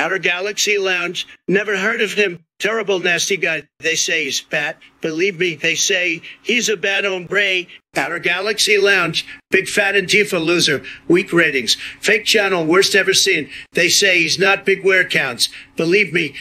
Outer Galaxy Lounge. Never heard of him. Terrible, nasty guy. They say he's fat. Believe me, they say he's a bad hombre. Outer Galaxy Lounge. Big fat Antifa loser. Weak ratings. Fake channel. Worst ever seen. They say he's not big where counts. Believe me,